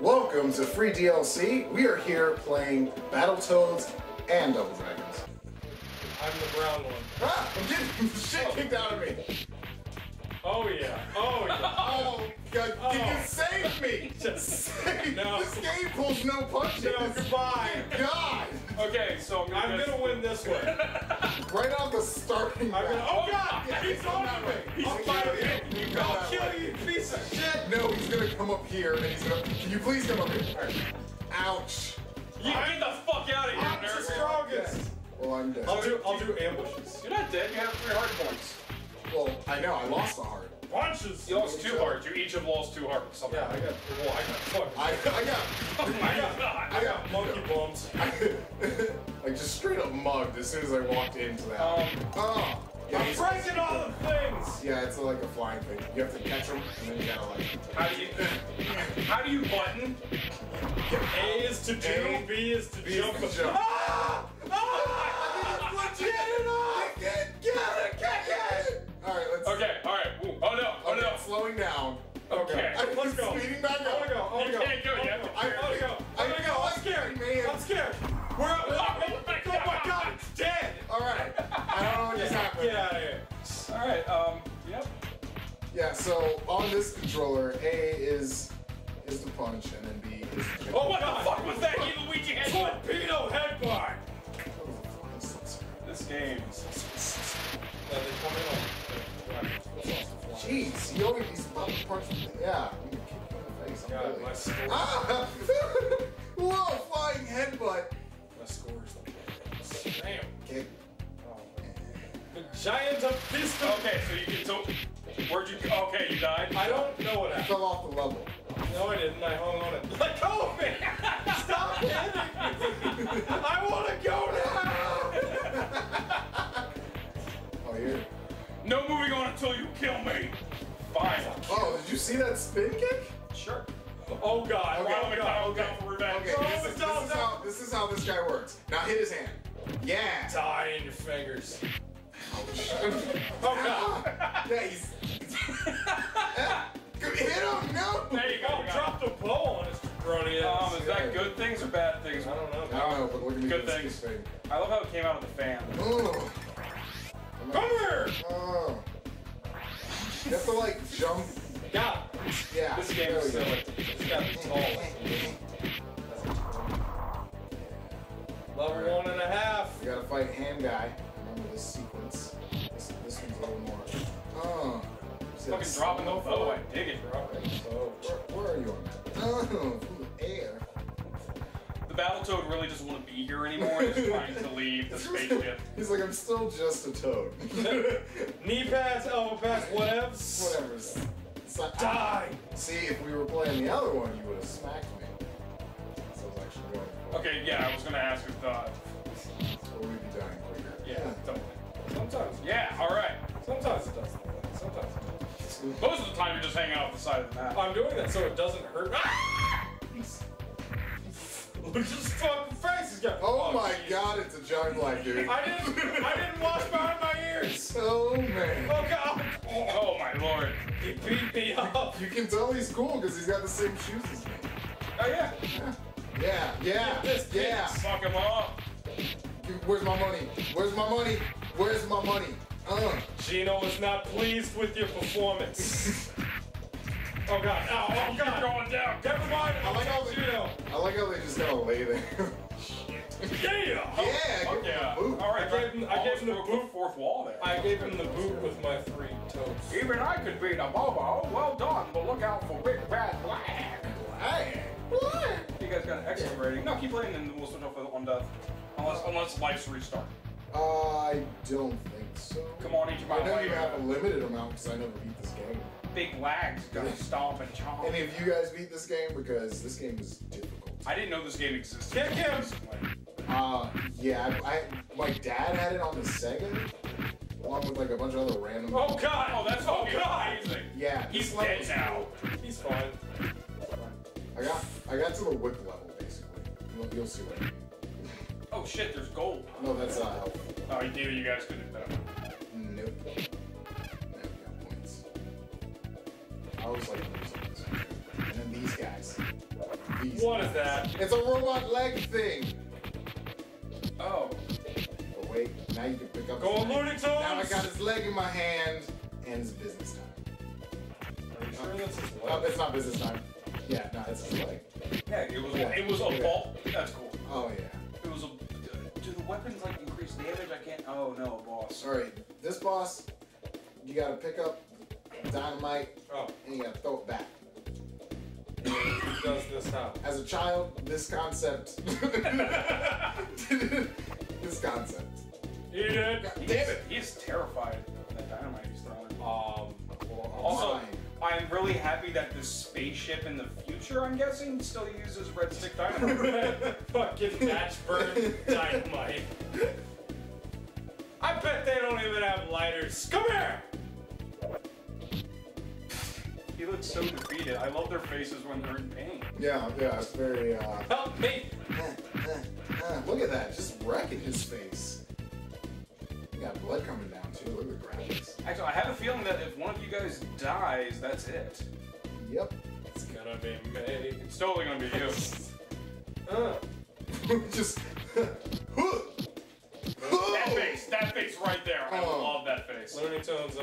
Welcome to Free DLC. We are here playing Battletoads and Double Dragons. I'm the brown one. Ah! I'm getting the shit kicked out of me! Oh yeah. Oh yeah. Oh, God, Oh. you save me! Just Save- No. This game pulls no punches! no goodbye. God! Okay, so I'm gonna, I'm gonna win this one. Right off the starting I'm gonna. Oh god! Yeah, He's on me. way. He's I'll fighting kill you. me. You I'll kill way. you, you piece of shit. No, he's gonna come up here and he's gonna. Can you please come up here? Alright. Ouch. You get the fuck out of here, I'm the strongest. Well, I'm dead. I'll do. I'll do ambushes. You're not dead. You have three heart points. Well, I know, I lost a heart. Punches. You lost two hearts. You each have lost two hearts. Somehow. Yeah, I got. Well, I got. Fuck. I, I got. Oh my god. I got monkey bones. like just straight up mugged as soon as I walked into that. Um, oh, yeah, I'm he's- breaking all the things. yeah, it's like a flying thing. You have to catch them, and then you gotta like. how do you how do you button? A is to do. A, B is to B is to jump. Ah! This game. Yeah, they come in on. Jeez, he always he's about to punch me. Yeah, I'm kick in the face. I'm God, really- my score. Ah! Whoa, flying headbutt. My score is the Damn. Okay. Oh, the giant of fist. Okay, so you can so where'd you okay, you died? I don't know what happened. Fell off the level. No, I didn't. I hung on it. Let go of me! No moving on until you kill me. Fine. Oh, did you see that spin kick? Sure. Oh god! Okay, oh Ronald god! McDonald go for revenge. Okay, Oh, this, is, this, is how, this is how this guy works. Now hit his hand. Yeah. Die in your fingers. Ouch. Oh god! yeah, he's. Ah, Hit him! No! There you go. Oh, drop the bow on his brony ass. Um, is that good things or bad things? I don't know. I don't know, but look at me Good do this thing. I love how it came out of the fan. Oh. Come here! Oh. You have to like jump. God, Yeah. This game is we go. silly. it's got the tallest. Level one and a half. You gotta fight hand guy. Remember this sequence. This, this one's a little more. Oh. See Fucking dropping the slow bow, I dig it. Right, so where, where are you on that? Oh, Battletoad really doesn't want to be here anymore. He's trying to leave the spaceship. He's like, I'm still just a toad. Knee pads, elbow pads, whatevs. Whatever. It's- it's like- Die! See, if we were playing the other one, you would have smacked me. So I was actually going. for. Okay, yeah, I was gonna ask if uh Or we'd be dying quicker. yeah, totally. Sometimes. Yeah, alright. Sometimes it does. Sometimes it does. Most of the time you're just hanging out the side of the map. I'm doing that so it doesn't hurt. At his fucking face. He's got. Oh my god, it's a giant black dude. I didn't. I didn't wash behind my ears. Oh man. Oh god. Oh my lord. He beat me up. You can tell he's cool because he's got the same shoes as me. Oh yeah. Yeah, yeah, This yeah. Fuck him up. Where's my money? Where's my money? Where's my money? Uh. Gino is not pleased with your performance. oh god. Oh, oh You're god. going down. Never mind. I like how they, Gino. I like how they just kind of lay there. Yeah. yeah, Fuck yeah. boot. Alright, I gave him- I gave him the boot. fourth wall there. I gave him the boot with my three toes. Even I could beat Abobo. Well done, but look out for Big Bad Black. Hey. What? You guys got an excellent rating. No, keep playing and we'll switch off on death. Unless, unless life's restart. I don't think so. Come on, each of my I know you life. have a limited amount because I never beat this game. Big Blag's gonna stomp and chomp. Any of you guys beat this game because this game is difficult. I didn't know this game existed. Kick him! Recently. Uh, yeah, I, I my dad had it on the Sega, along with like a bunch of other random. Oh god. Oh, that's oh god. amazing. Yeah, He's dead level's now. He's fine. I got I got to the whip level basically. You'll, you'll see what I mean. Oh shit, there's gold. No, that's uh, health. Oh, you knew you guys couldn't have done I was like. And then these guys. these. What is that? It's a robot leg thing. Oh. But wait, now you can pick up. Go on, Tunes! Now I got his leg in my hand, and it's business time. Are you sure that's his Oh, leg? it's not business time. Yeah, no, it's his leg. Yeah, it was Yeah. it was a Yeah. vault. That's cool. Oh yeah. It was a. Do the weapons like increase damage? I can't. Oh no, boss. All right, this boss, you gotta pick up dynamite Oh, and you gotta throw it back. does this how? As a child, this concept, this concept. He did. God damn it! He is terrified of that dynamite he's throwing. Um, Also, fine. I'm really happy that this spaceship in the future, I'm guessing, still uses red stick dynamite. fucking match burn dynamite. I bet they don't even have lighters. Come here! He looks so defeated. I love their faces when they're in pain. Yeah, yeah, it's very. Uh, Help me! uh, look at that, just wrecking his face. You got blood coming down too. Look at the graphics. Actually, I have a feeling that if one of you guys dies, that's it. Yep. It's gonna be me. It's totally gonna be you. Uh, just. That face, that face right there. I Oh. love that face. Looney Tunes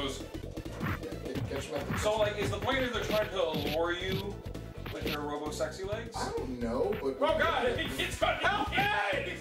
two leg bows. Catch him at the So, like, is the point is they're trying to allure you with their robo sexy legs? I don't know, but. Oh god! It's gonna help me!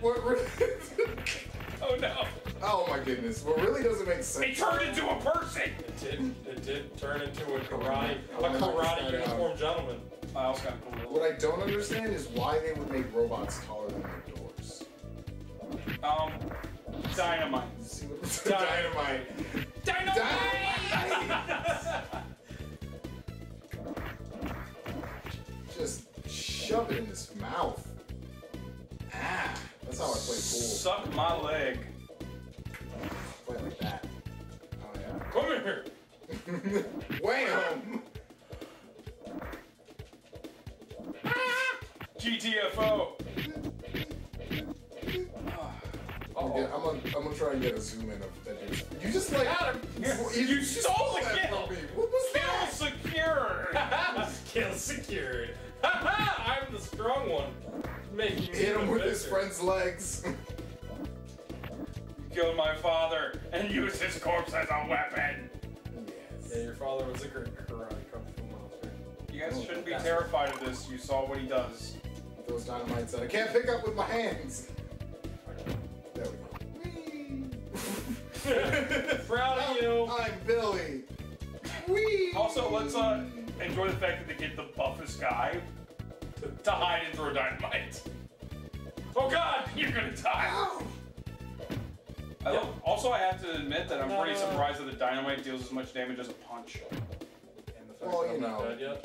What, what, Oh no! oh my goodness. What really doesn't make sense. He turned into a person! It did. It did turn into a karate, I a karate this guy out. uniform gentleman. I also got cool What I don't understand is why they would make robots taller than their doors. Um, dynamite. You see what Dynamite. Dynamite! Just shove it in his mouth. Ah, that's how I play pool. Suck my leg. Gonna, get- I'm, gonna, I'm gonna try and get a zoom in of that dude. You just like Adam, you, you stole the kill. from me. What was Kill that? secure. Kill secured. I'm the strong one. Making Hit him with his friend's legs. Killed my father and used his corpse as a weapon. Yes. Yeah, your father was a great karate kung fu master. You guys Oh, shouldn't be that's- terrified of this. You saw what he does. Those dynamites that I can't pick up with my hands. Proud of you. I'm Billy. Whee! Also, let's uh, enjoy the fact that they get the buffest guy to, to hide and throw dynamite. Oh God, you're gonna die. Ow! I love- also, I have to admit that I'm pretty No. surprised that the dynamite deals as much damage as a punch. And the fact Well, that you I'm not know. dead yet.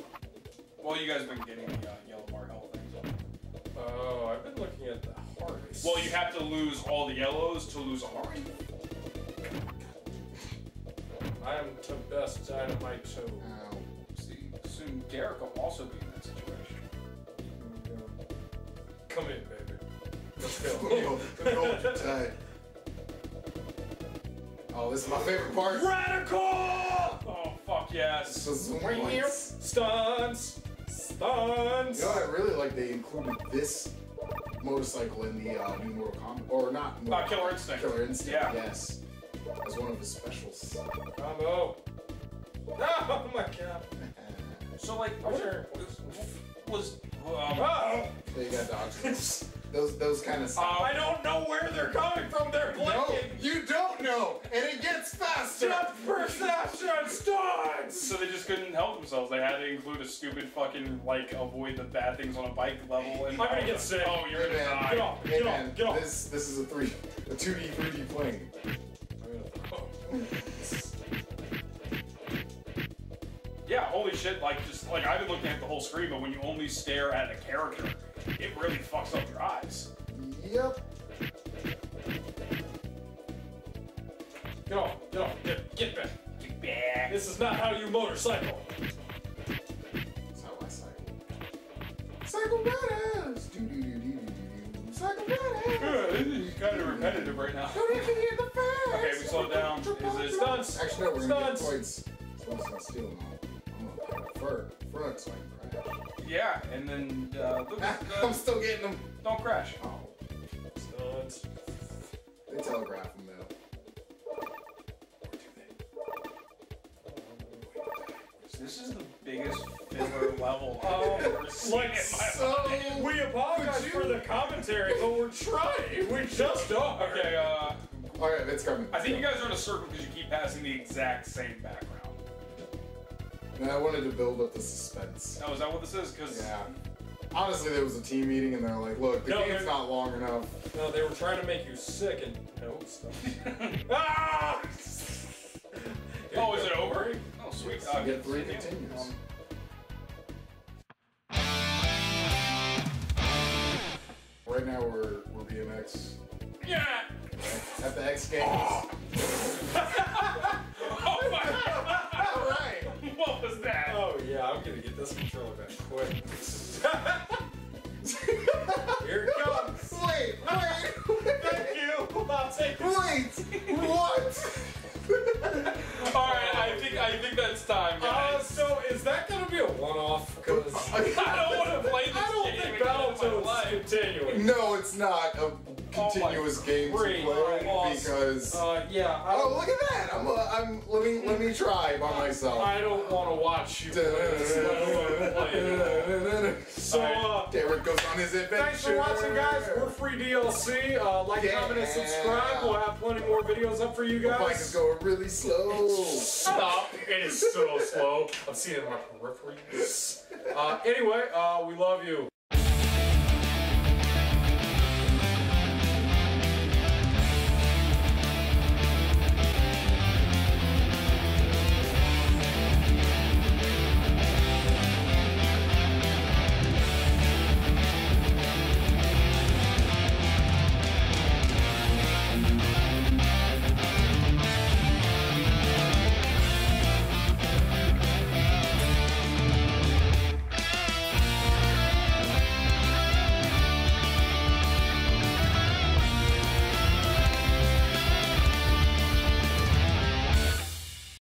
Well, you guys have been getting the uh, yellow bar health things. Oh, I've been looking at the hearts. Well, you have to lose all the yellows to lose a heart. I am the best dynamite too. Ow. See, soon Derek will also be in that situation. Come in, baby. Let's Let go. hold- let me hold you tight. Oh, this is my favorite part. Radical! Oh fuck yes. So zoom once. Stunts! Stunts! You know I really like? They included this motorcycle in the uh, new Mortal Kombat, or not? Uh, Killer Kombat, Instinct. Killer Instinct. Yeah. Yes. As one of his specials. Combo! Oh my god. So like, I wonder- was um, Oh! There you got dodges. those those kind of Uh, stuff. I don't know where they're coming from. They're no, blinking. you don't know, and it gets faster. Jump perception stunts! so they just couldn't help themselves. They had to include a stupid fucking like avoid the bad things on a bike level. And I'm gonna get sick. Oh, you're Hey, gonna man. die. Get off! Hey Get man, off! Get off! this this is a three, a two D, three D plane. Yeah, holy shit! Like just like I've been looking at the whole screen, but when you only stare at a character, it really fucks up your eyes. Yep. Get off! Get off! Get, get back! Get back. This is not how you motorcycle! That's how I cycle. Cycle riders. Do do do This is kind of repetitive right now. Don't you hear the fire? slow down. Is it Stunts. Actually, no, we're gonna get Stunts. points. Stunts not stealing them. I'm gonna put front, front so I can crash. Yeah, and then uh, look, Ah, uh, I'm still getting them. don't crash. Oh, Stunts. they telegraph them though. This is the biggest filler level Um, I've ever seen like so- life. We apologize for the commentary, but we're trying. We just are. Okay, uh, Alright, it's coming. I think you guys are in a circle because you keep passing the exact same background. And I wanted to build up the suspense. Oh, is that what this is? Because Yeah. Honestly, there was a team meeting and they're like, look, the No, game's not long enough. No, they were trying to make you sick and no stop. ah! oh, is it over? Oh, sweet. Yes, Uh, you get three continue. continues. Right now we're we're BMX Yeah. at the X Games. Oh my god. Alright. What was that? Oh yeah, I'm gonna get this controller back quick. Here it comes. Wait, wait, Thank you. I'll take it. wait, what? All right, I think I think that's time, Uh, so is that gonna be a one-off? Because I don't want to No, it's not a continuous game to play awesome. because. Uh, yeah. I oh, look at that! I'm, uh, I'm. Let me let me try by myself. I don't want to watch you play this. let alone play it. So, uh, Derek goes on his adventure. Thanks for watching, guys. We're free DLC. Uh, like, Yeah. comment, and subscribe. We'll have plenty more videos up for you The bike is going really slow. Stop. It is so slow. I'm seeing it in my periphery. Uh, anyway, uh, we love you.